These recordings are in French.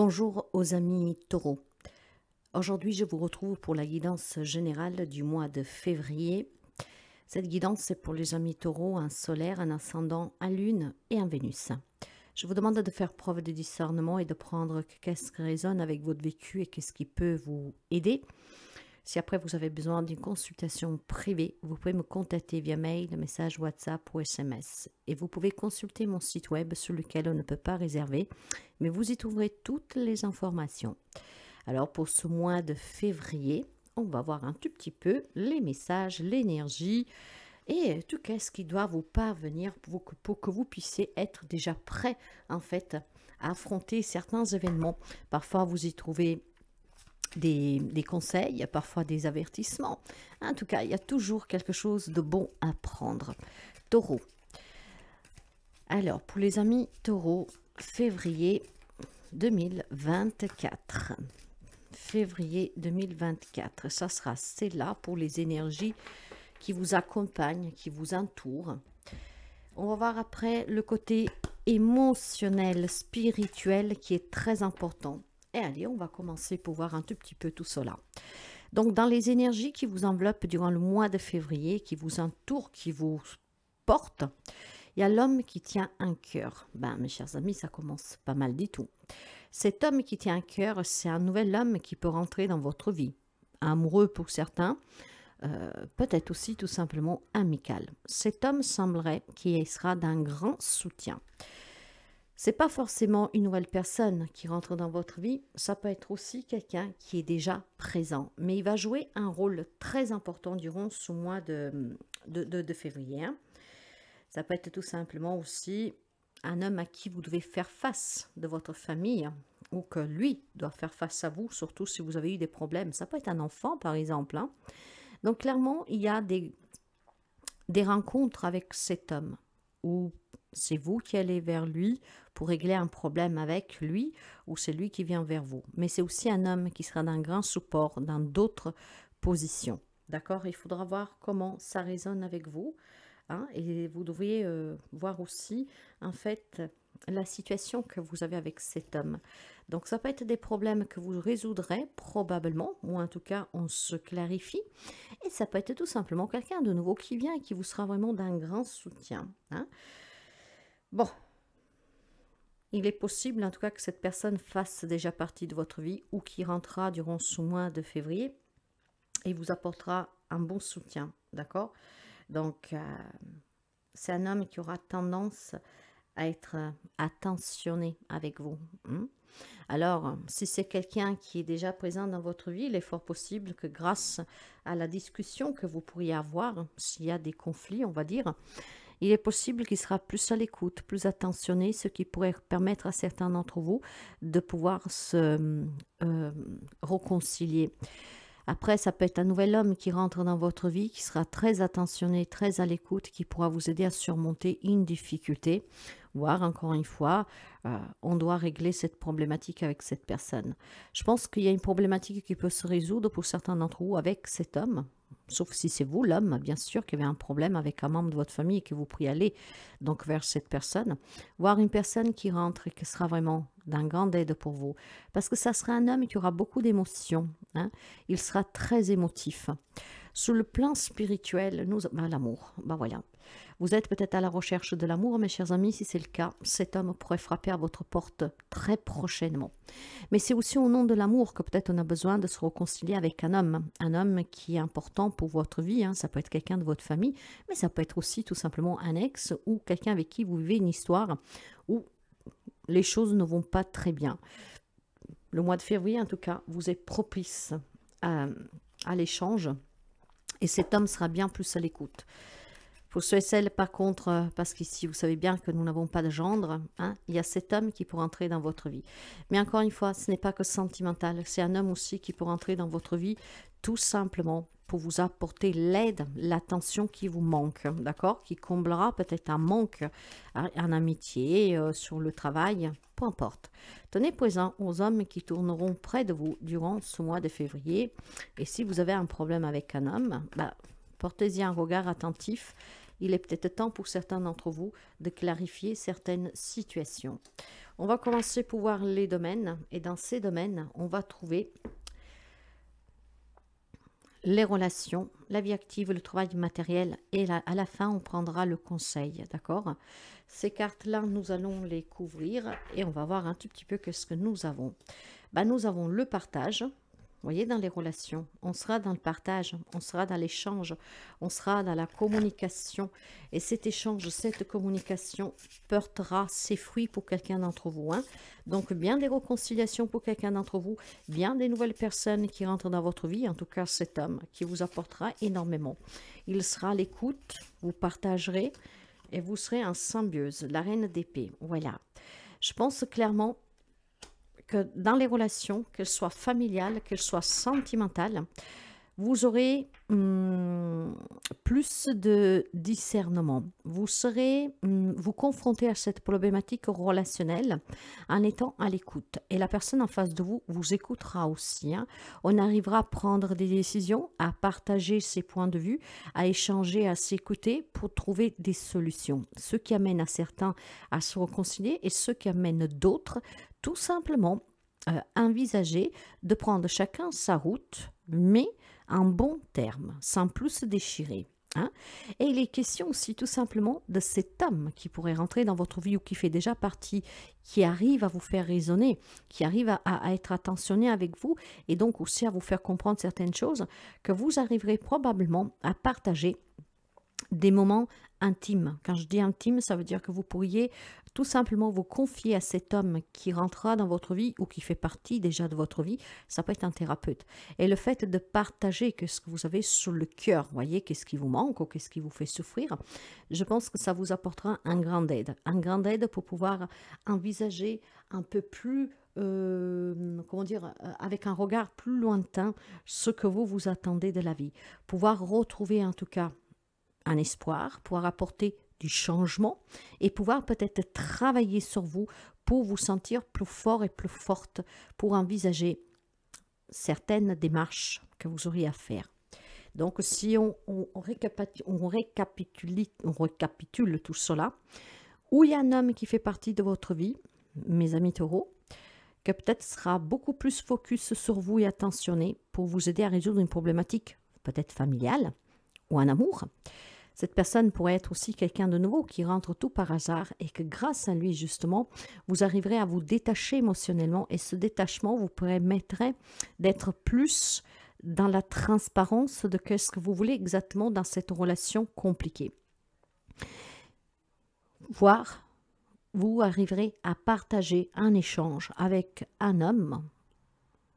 Bonjour aux amis taureaux. Aujourd'hui, je vous retrouve pour la guidance générale du mois de février. Cette guidance, c'est pour les amis taureaux, un solaire, un ascendant, un lune et un Vénus. Je vous demande de faire preuve de discernement et de prendre qu'est-ce qui résonne avec votre vécu et qu'est-ce qui peut vous aider. Si après vous avez besoin d'une consultation privée, vous pouvez me contacter via mail, message WhatsApp ou SMS. Et vous pouvez consulter mon site web sur lequel on ne peut pas réserver, mais vous y trouverez toutes les informations. Alors pour ce mois de février, on va voir un tout petit peu les messages, l'énergie et tout ce qui doit vous parvenir pour que, pour que vous puissiez être déjà prêt en fait à affronter certains événements. Parfois vous y trouvez des, conseils, parfois des avertissements. En tout cas, il y a toujours quelque chose de bon à prendre. Taureau. Alors, pour les amis taureau, février 2024. Février 2024, ça sera, c'est là pour les énergies qui vous accompagnent, qui vous entourent. On va voir après le côté émotionnel, spirituel qui est très important. Et allez, on va commencer pour voir un tout petit peu tout cela. Donc, dans les énergies qui vous enveloppent durant le mois de février, qui vous entourent, qui vous portent, il y a l'homme qui tient un cœur. Ben, mes chers amis, ça commence pas mal du tout. Cet homme qui tient un cœur, c'est un nouvel homme qui peut rentrer dans votre vie. Amoureux pour certains, euh, peut-être aussi tout simplement amical. Cet homme semblerait qu'il sera d'un grand soutien. C'est pas forcément une nouvelle personne qui rentre dans votre vie, ça peut être aussi quelqu'un qui est déjà présent, mais il va jouer un rôle très important durant ce mois de, février. Hein. Ça peut être tout simplement aussi un homme à qui vous devez faire face de votre famille ou que lui doit faire face à vous, surtout si vous avez eu des problèmes. Ça peut être un enfant, par exemple. Hein. Donc, clairement, il y a des, des rencontres avec cet homme ou c'est vous qui allez vers lui pour régler un problème avec lui ou c'est lui qui vient vers vous. Mais c'est aussi un homme qui sera d'un grand support dans d'autres positions. D'accord? Il faudra voir comment ça résonne avec vous. Hein, et vous devriez euh, voir aussi, en fait, la situation que vous avez avec cet homme. Donc, ça peut être des problèmes que vous résoudrez probablement, ou en tout cas, on se clarifie. Et ça peut être tout simplement quelqu'un de nouveau qui vient et qui vous sera vraiment d'un grand soutien. Hein. Bon, il est possible en tout cas que cette personne fasse déjà partie de votre vie ou qui rentrera durant ce mois de février et vous apportera un bon soutien, d'accord? Donc, euh, c'est un homme qui aura tendance à être attentionné avec vous. Hein? Alors, si c'est quelqu'un qui est déjà présent dans votre vie, il est fort possible que grâce à la discussion que vous pourriez avoir, s'il y a des conflits, on va dire, il est possible qu'il sera plus à l'écoute, plus attentionné, ce qui pourrait permettre à certains d'entre vous de pouvoir se euh, réconcilier. Après, ça peut être un nouvel homme qui rentre dans votre vie, qui sera très attentionné, très à l'écoute, qui pourra vous aider à surmonter une difficulté, voire encore une fois, euh, on doit régler cette problématique avec cette personne. Je pense qu'il y a une problématique qui peut se résoudre pour certains d'entre vous avec cet homme, sauf si c'est vous l'homme, bien sûr, qui avait un problème avec un membre de votre famille et que vous pourriez aller donc vers cette personne, voir une personne qui rentre et qui sera vraiment d'un grand aide pour vous, parce que ça sera un homme qui aura beaucoup d'émotions, hein. il sera très émotif. Sur le plan spirituel, nous, bah, l'amour, bah voilà. Vous êtes peut-être à la recherche de l'amour, mes chers amis. Si c'est le cas, cet homme pourrait frapper à votre porte très prochainement. Mais c'est aussi au nom de l'amour que peut-être on a besoin de se réconcilier avec un homme. Un homme qui est important pour votre vie. Hein. Ça peut être quelqu'un de votre famille, mais ça peut être aussi tout simplement un ex ou quelqu'un avec qui vous vivez une histoire où les choses ne vont pas très bien. Le mois de février, en tout cas, vous êtes propice à, à l'échange et cet homme sera bien plus à l'écoute. Pour ceux et celles, par contre, euh, parce qu'ici, vous savez bien que nous n'avons pas de gendre, hein, il y a cet homme qui peut entrer dans votre vie. Mais encore une fois, ce n'est pas que sentimental, c'est un homme aussi qui peut entrer dans votre vie tout simplement pour vous apporter l'aide, l'attention qui vous manque, d'accord? Qui comblera peut-être un manque en amitié, euh, sur le travail, peu importe. Tenez présent aux hommes qui tourneront près de vous durant ce mois de février. Et si vous avez un problème avec un homme, bah, portez-y un regard attentif il est peut-être temps pour certains d'entre vous de clarifier certaines situations. On va commencer pour voir les domaines et dans ces domaines, on va trouver les relations, la vie active, le travail matériel et à la fin, on prendra le conseil, d'accord? Ces cartes-là, nous allons les couvrir et on va voir un tout petit peu qu'est-ce que nous avons. Ben, nous avons le partage, voyez, dans les relations, on sera dans le partage, on sera dans l'échange, on sera dans la communication. Et cet échange, cette communication portera ses fruits pour quelqu'un d'entre vous. Hein. Donc, bien des réconciliations pour quelqu'un d'entre vous, bien des nouvelles personnes qui rentrent dans votre vie, en tout cas cet homme qui vous apportera énormément. Il sera à l'écoute, vous partagerez et vous serez en symbiose, la reine d'épée. Voilà. Je pense clairement que dans les relations, qu'elles soient familiales, qu'elles soient sentimentales, vous aurez hum, plus de discernement. Vous serez hum, vous confronter à cette problématique relationnelle en étant à l'écoute. Et la personne en face de vous vous écoutera aussi. Hein. On arrivera à prendre des décisions, à partager ses points de vue, à échanger, à s'écouter pour trouver des solutions. Ce qui amène à certains à se réconcilier et ce qui amène d'autres tout simplement euh, envisager de prendre chacun sa route, mais en bon terme, sans plus se déchirer. Hein. Et il est question aussi tout simplement de cet homme qui pourrait rentrer dans votre vie ou qui fait déjà partie, qui arrive à vous faire raisonner, qui arrive à, à, être attentionné avec vous et donc aussi à vous faire comprendre certaines choses que vous arriverez probablement à partager des moments intimes. Quand je dis intime, ça veut dire que vous pourriez tout simplement vous confier à cet homme qui rentrera dans votre vie ou qui fait partie déjà de votre vie, ça peut être un thérapeute. Et le fait de partager ce que vous avez sur le cœur, voyez, qu'est-ce qui vous manque ou qu'est-ce qui vous fait souffrir, je pense que ça vous apportera un grand aide. Un grand aide pour pouvoir envisager un peu plus euh, comment dire, euh, avec un regard plus lointain ce que vous vous attendez de la vie. Pouvoir retrouver en tout cas un espoir, pouvoir apporter du changement et pouvoir peut-être travailler sur vous pour vous sentir plus fort et plus forte pour envisager certaines démarches que vous auriez à faire. Donc si on, on récapitule tout cela, où il y a un homme qui fait partie de votre vie, mes amis taureaux, que peut-être sera beaucoup plus focus sur vous et attentionné pour vous aider à résoudre une problématique peut-être familiale ou un amour. Cette personne pourrait être aussi quelqu'un de nouveau qui rentre tout par hasard et que grâce à lui, justement, vous arriverez à vous détacher émotionnellement et ce détachement vous permettrait d'être plus dans la transparence de ce que vous voulez exactement dans cette relation compliquée. Voire, vous arriverez à partager un échange avec un homme,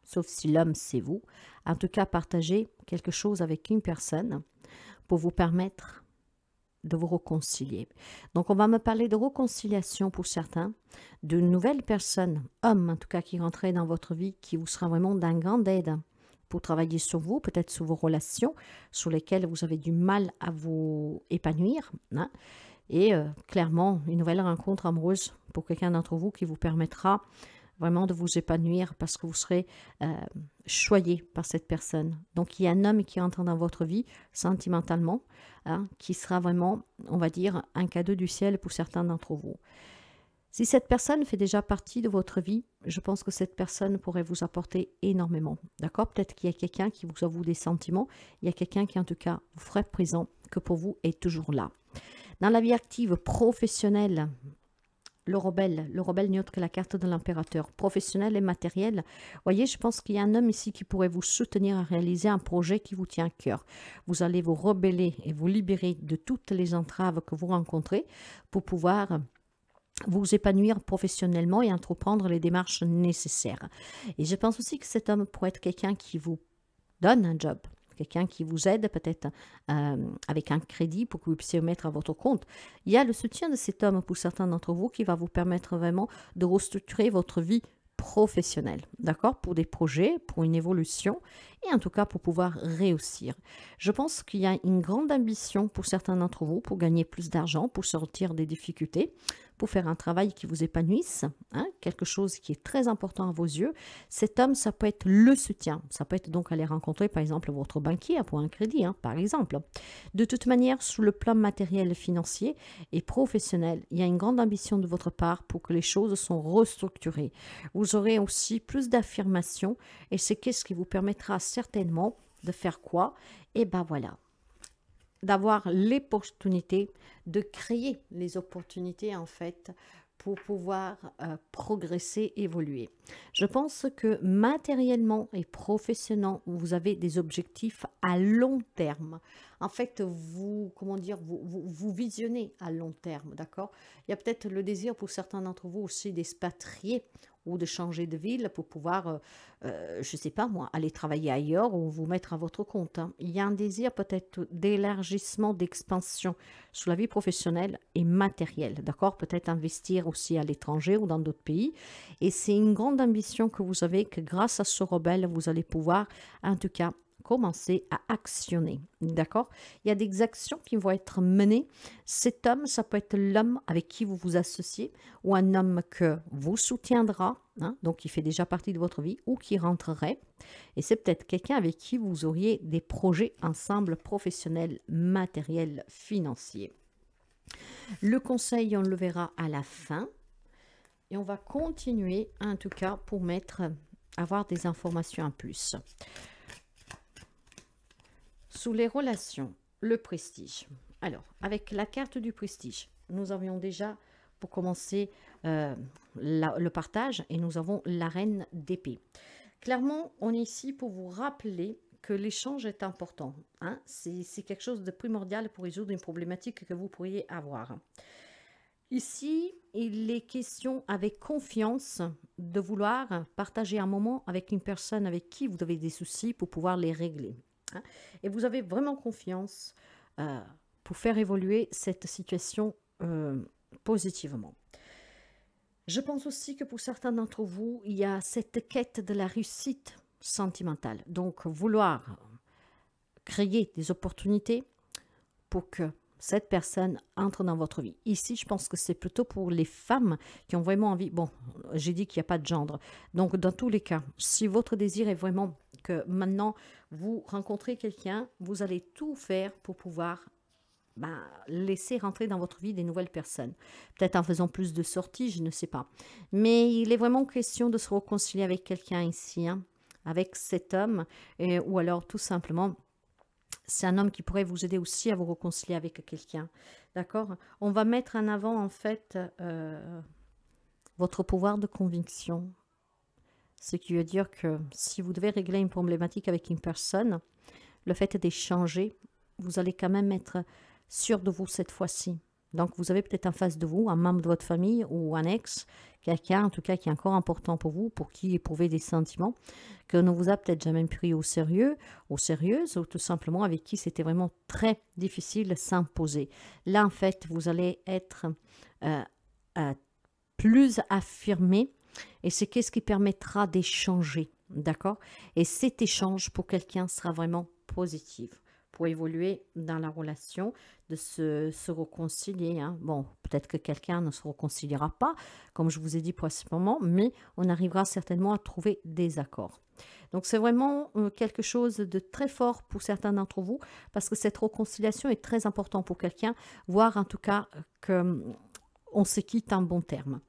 sauf si l'homme c'est vous, en tout cas partager quelque chose avec une personne pour vous permettre de vous réconcilier. Donc, on va me parler de réconciliation pour certains, de nouvelles personnes, hommes en tout cas, qui rentreraient dans votre vie, qui vous sera vraiment d'un grand aide pour travailler sur vous, peut-être sur vos relations, sur lesquelles vous avez du mal à vous épanouir. Hein. Et euh, clairement, une nouvelle rencontre amoureuse pour quelqu'un d'entre vous qui vous permettra vraiment de vous épanouir parce que vous serez euh, choyé par cette personne. Donc il y a un homme qui entre dans votre vie sentimentalement, hein, qui sera vraiment, on va dire, un cadeau du ciel pour certains d'entre vous. Si cette personne fait déjà partie de votre vie, je pense que cette personne pourrait vous apporter énormément. D'accord? Peut-être qu'il y a quelqu'un qui vous avoue des sentiments, il y a quelqu'un qui en tout cas vous ferait présent, que pour vous est toujours là. Dans la vie active professionnelle, le rebelle, le rebelle autre que la carte de l'impérateur, professionnel et matériel. Voyez, je pense qu'il y a un homme ici qui pourrait vous soutenir à réaliser un projet qui vous tient à cœur. Vous allez vous rebeller et vous libérer de toutes les entraves que vous rencontrez pour pouvoir vous épanouir professionnellement et entreprendre les démarches nécessaires. Et je pense aussi que cet homme pourrait être quelqu'un qui vous donne un job, quelqu'un qui vous aide peut-être euh, avec un crédit pour que vous puissiez mettre à votre compte. Il y a le soutien de cet homme pour certains d'entre vous qui va vous permettre vraiment de restructurer votre vie professionnelle, d'accord? Pour des projets, pour une évolution et en tout cas pour pouvoir réussir. Je pense qu'il y a une grande ambition pour certains d'entre vous pour gagner plus d'argent, pour sortir des difficultés, pour faire un travail qui vous épanouisse, hein, quelque chose qui est très important à vos yeux. Cet homme, ça peut être le soutien. Ça peut être donc aller rencontrer, par exemple, votre banquier pour un crédit, hein, par exemple. De toute manière, sous le plan matériel, financier et professionnel, il y a une grande ambition de votre part pour que les choses sont restructurées. Vous aurez aussi plus d'affirmation et c'est qu'est-ce qui vous permettra certainement de faire quoi Et ben voilà, d'avoir l'opportunité de créer les opportunités en fait pour pouvoir euh, progresser, évoluer. Je pense que matériellement et professionnellement, vous avez des objectifs à long terme. En fait, vous, comment dire, vous, vous, vous visionnez à long terme, d'accord? Il y a peut-être le désir pour certains d'entre vous aussi d'expatrier ou de changer de ville pour pouvoir, euh, euh, je ne sais pas moi, aller travailler ailleurs ou vous mettre à votre compte. Hein. Il y a un désir peut-être d'élargissement, d'expansion sur la vie professionnelle et matérielle, d'accord? Peut-être investir aussi à l'étranger ou dans d'autres pays. Et c'est une grande ambition que vous avez que grâce à ce rebelle, vous allez pouvoir, en tout cas, commencer à actionner. D'accord? Il y a des actions qui vont être menées. Cet homme, ça peut être l'homme avec qui vous vous associez ou un homme que vous soutiendra, hein, donc qui fait déjà partie de votre vie ou qui rentrerait. Et c'est peut-être quelqu'un avec qui vous auriez des projets ensemble professionnels, matériels, financiers. Le conseil, on le verra à la fin. Et on va continuer, en tout cas, pour mettre, avoir des informations en plus. Sous les relations, le prestige. Alors, avec la carte du prestige, nous avions déjà, pour commencer, euh, le partage et nous avons la reine d'épée. Clairement, on est ici pour vous rappeler que l'échange est important. Hein. C'est quelque chose de primordial pour résoudre une problématique que vous pourriez avoir. Ici, il est question avec confiance de vouloir partager un moment avec une personne avec qui vous avez des soucis pour pouvoir les régler. Hein. Et vous avez vraiment confiance euh, pour faire évoluer cette situation euh, positivement. Je pense aussi que pour certains d'entre vous, il y a cette quête de la réussite sentimentale. Donc, vouloir créer des opportunités pour que cette personne entre dans votre vie. Ici, je pense que c'est plutôt pour les femmes qui ont vraiment envie. Bon, j'ai dit qu'il n'y a pas de gendre. Donc, dans tous les cas, si votre désir est vraiment que maintenant vous rencontrez quelqu'un, vous allez tout faire pour pouvoir ben, laisser rentrer dans votre vie des nouvelles personnes. Peut-être en faisant plus de sorties, je ne sais pas. Mais il est vraiment question de se réconcilier avec quelqu'un ici, hein, avec cet homme, ou alors tout simplement c'est un homme qui pourrait vous aider aussi à vous réconcilier avec quelqu'un. D'accord? On va mettre en avant, en fait, euh, votre pouvoir de conviction. Ce qui veut dire que si vous devez régler une problématique avec une personne, le fait d'échanger, vous allez quand même être sûr de vous cette fois-ci. Donc, vous avez peut-être en face de vous un membre de votre famille ou un ex, quelqu'un en tout cas qui est encore important pour vous, pour qui éprouver des sentiments, que ne vous a peut-être jamais pris au sérieux, au sérieuse, ou tout simplement avec qui c'était vraiment très difficile s'imposer. Là, en fait, vous allez être euh, euh, plus affirmé et c'est qu'est-ce qui permettra d'échanger, d'accord? Et cet échange pour quelqu'un sera vraiment positif pour évoluer dans la relation, de se, se réconcilier. Hein. Bon, peut-être que quelqu'un ne se réconciliera pas, comme je vous ai dit pour ce moment, mais on arrivera certainement à trouver des accords. Donc c'est vraiment euh, quelque chose de très fort pour certains d'entre vous, parce que cette réconciliation est très importante pour quelqu'un, voire en tout cas qu'on se quitte en bon terme.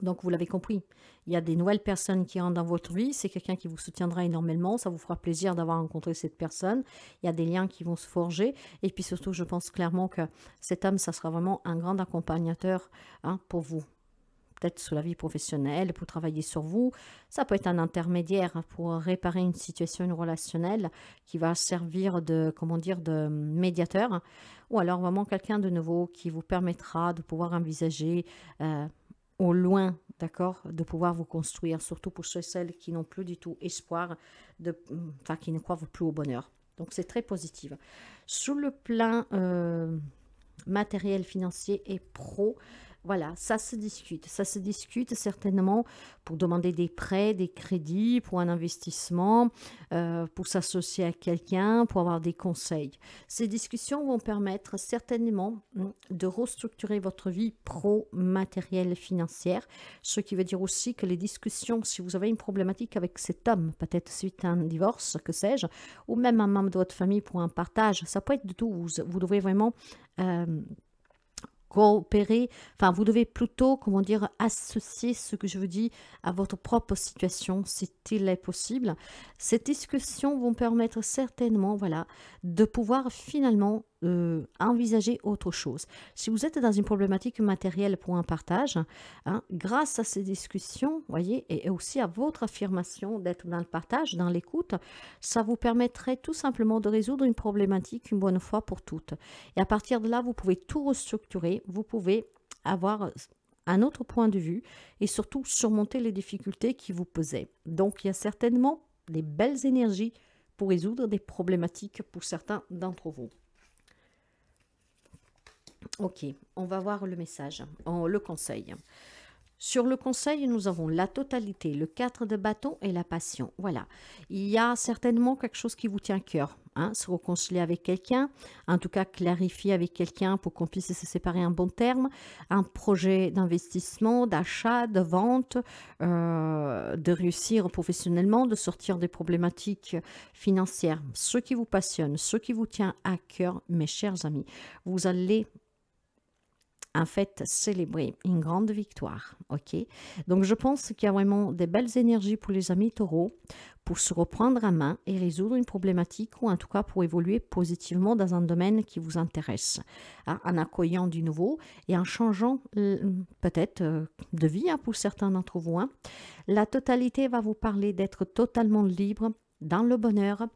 Donc, vous l'avez compris, il y a des nouvelles personnes qui rentrent dans votre vie. C'est quelqu'un qui vous soutiendra énormément. Ça vous fera plaisir d'avoir rencontré cette personne. Il y a des liens qui vont se forger. Et puis surtout, je pense clairement que cet homme, ça sera vraiment un grand accompagnateur hein, pour vous. Peut-être sur la vie professionnelle, pour travailler sur vous. Ça peut être un intermédiaire pour réparer une situation relationnelle qui va servir de, comment dire, de médiateur. Ou alors vraiment quelqu'un de nouveau qui vous permettra de pouvoir envisager... Euh, au loin, d'accord, de pouvoir vous construire, surtout pour ceux et celles qui n'ont plus du tout espoir, de, enfin, qui ne croient plus au bonheur. Donc, c'est très positif. Sous le plan euh, matériel, financier et pro, Voilà, ça se discute. Ça se discute certainement pour demander des prêts, des crédits, pour un investissement, euh, pour s'associer à quelqu'un, pour avoir des conseils. Ces discussions vont permettre certainement hum, de restructurer votre vie pro-matérielle et financière, ce qui veut dire aussi que les discussions, si vous avez une problématique avec cet homme, peut-être suite à un divorce, que sais-je, ou même un membre de votre famille pour un partage, ça peut être de tout. Vous, vous devez vraiment... Euh, coopérer, enfin vous devez plutôt, comment dire, associer ce que je vous dis à votre propre situation, si est possible. Ces discussions vont permettre certainement, voilà, de pouvoir finalement euh, envisager autre chose. Si vous êtes dans une problématique matérielle pour un partage, hein, grâce à ces discussions, voyez, et aussi à votre affirmation d'être dans le partage, dans l'écoute, ça vous permettrait tout simplement de résoudre une problématique une bonne fois pour toutes. Et à partir de là, vous pouvez tout restructurer, vous pouvez avoir un autre point de vue et surtout surmonter les difficultés qui vous pesaient. Donc il y a certainement des belles énergies pour résoudre des problématiques pour certains d'entre vous. Ok, on va voir le message, le conseil. Sur le conseil, nous avons la totalité, le 4 de bâton et la passion. Voilà, il y a certainement quelque chose qui vous tient à cœur. Hein, se réconcilier avec quelqu'un, en tout cas clarifier avec quelqu'un pour qu'on puisse se séparer un bon terme, un projet d'investissement, d'achat, de vente, euh, de réussir professionnellement, de sortir des problématiques financières. Ce qui vous passionne, ce qui vous tient à cœur, mes chers amis, vous allez en fait célébrer une grande victoire. Ok, donc je pense qu'il y a vraiment des belles énergies pour les amis taureaux pour se reprendre à main et résoudre une problématique ou en tout cas pour évoluer positivement dans un domaine qui vous intéresse, hein, en accueillant du nouveau et en changeant euh, peut-être euh, de vie hein, pour certains d'entre vous. Hein. La totalité va vous parler d'être totalement libre dans le bonheur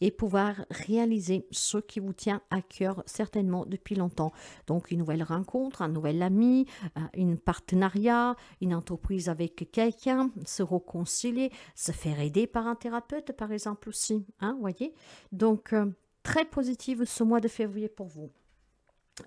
et pouvoir réaliser ce qui vous tient à cœur certainement depuis longtemps. Donc une nouvelle rencontre, un nouvel ami, euh, une partenariat, une entreprise avec quelqu'un, se réconcilier, se faire aider par un thérapeute par exemple aussi. Hein, Donc euh, très positive ce mois de février pour vous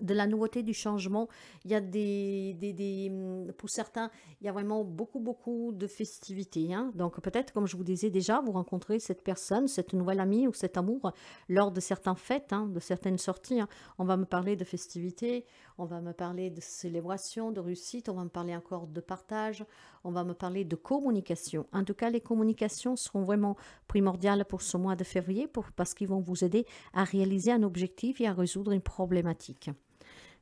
de la nouveauté, du changement. Il y a des, des, hum, pour certains, il y a vraiment beaucoup, beaucoup de festivités. Hein. Donc peut-être, comme je vous disais déjà, vous rencontrez cette personne, cette nouvelle amie ou cet amour lors de certaines fêtes, hein, de certaines sorties. Hein. On va me parler de festivités, on va me parler de célébration, de réussite, on va me parler encore de partage, on va me parler de communication. En tout cas, les communications seront vraiment primordiales pour ce mois de février parce qu'ils vont vous aider à réaliser un objectif et à résoudre une problématique.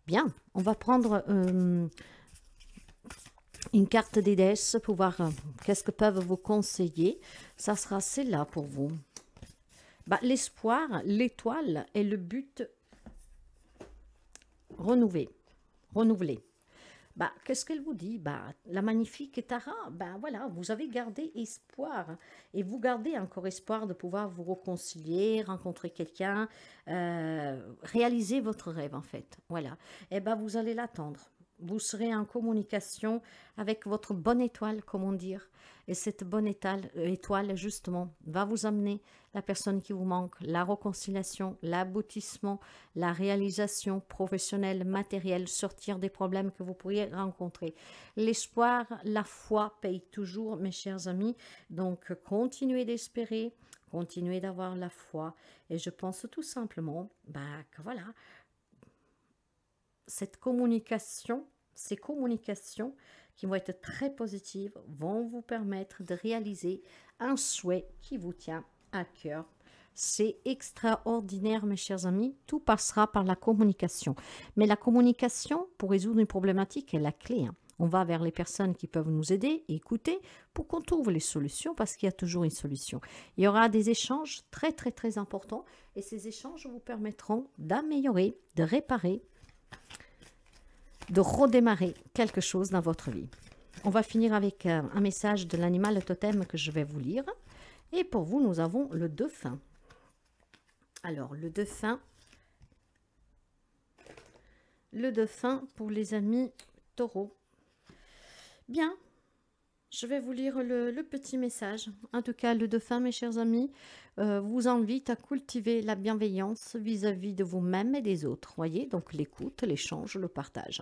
Bien, on va prendre euh, une carte des pour voir euh, qu'est-ce que peuvent vous conseiller. Ça sera celle-là pour vous. Bah, L'espoir, l'étoile est le but renouvelé. renouvelé. Bah, qu'est-ce qu'elle vous dit? Bah, La magnifique Tara, bah, voilà, vous avez gardé espoir et vous gardez encore espoir de pouvoir vous réconcilier, rencontrer quelqu'un, euh, réaliser votre rêve en fait. Voilà. Et eh ben, vous allez l'attendre. Vous serez en communication avec votre bonne étoile, comment dire. Et cette bonne étoile, justement, va vous amener la personne qui vous manque, la réconciliation, l'aboutissement, la réalisation professionnelle, matérielle, sortir des problèmes que vous pourriez rencontrer. L'espoir, la foi paye toujours, mes chers amis. Donc, continuez d'espérer, continuez d'avoir la foi. Et je pense tout simplement bah, que voilà, cette communication, ces communications qui vont être très positives, vont vous permettre de réaliser un souhait qui vous tient à cœur. C'est extraordinaire, mes chers amis. Tout passera par la communication. Mais la communication, pour résoudre une problématique, est la clé. Hein. On va vers les personnes qui peuvent nous aider et écouter pour qu'on trouve les solutions parce qu'il y a toujours une solution. Il y aura des échanges très très très importants et ces échanges vous permettront d'améliorer, de réparer de redémarrer quelque chose dans votre vie. On va finir avec euh, un message de l'animal totem que je vais vous lire. Et pour vous, nous avons le dauphin. Alors, le dauphin. Le dauphin pour les amis taureaux. Bien, je vais vous lire le, petit message. En tout cas, le dauphin, mes chers amis, euh, vous invite à cultiver la bienveillance vis-à-vis de vous-même et des autres. Voyez, donc l'écoute, l'échange, le partage.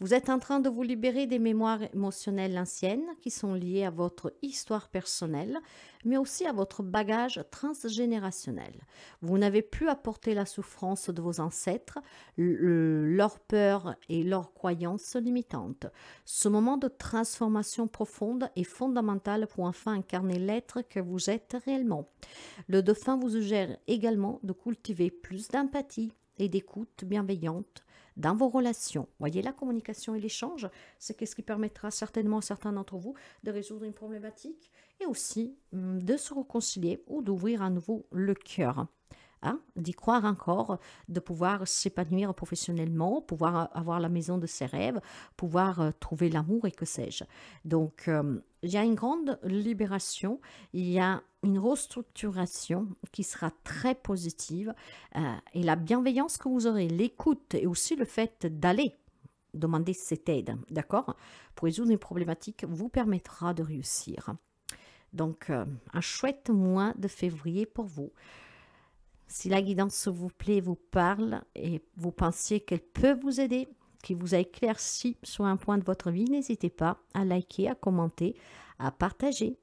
Vous êtes en train de vous libérer des mémoires émotionnelles anciennes qui sont liées à votre histoire personnelle, mais aussi à votre bagage transgénérationnel. Vous n'avez plus à porter la souffrance de vos ancêtres, leurs peurs et leurs croyances limitantes. Ce moment de transformation profonde est fondamental pour enfin incarner l'être que vous êtes réellement. Le dauphin vous suggère également de cultiver plus d'empathie et d'écoute bienveillante dans vos relations. Voyez, la communication et l'échange, c'est ce qui permettra certainement à certains d'entre vous de résoudre une problématique et aussi hum, de se réconcilier ou d'ouvrir à nouveau le cœur. Hein, d'y croire encore, de pouvoir s'épanouir professionnellement, pouvoir avoir la maison de ses rêves, pouvoir euh, trouver l'amour et que sais-je. Donc, hum, il y a une grande libération, il y a une restructuration qui sera très positive euh, et la bienveillance que vous aurez, l'écoute et aussi le fait d'aller demander cette aide, d'accord, pour résoudre une problématique vous permettra de réussir. Donc, euh, un chouette mois de février pour vous. Si la guidance vous plaît, vous parle et vous pensiez qu'elle peut vous aider, qui vous a éclairci sur un point de votre vie, n'hésitez pas à liker, à commenter, à partager.